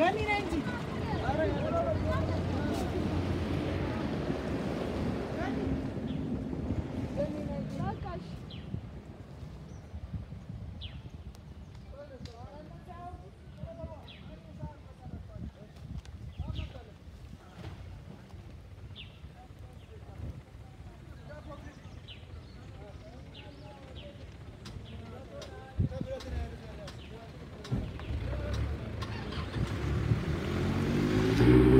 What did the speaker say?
बनी रंजीत through.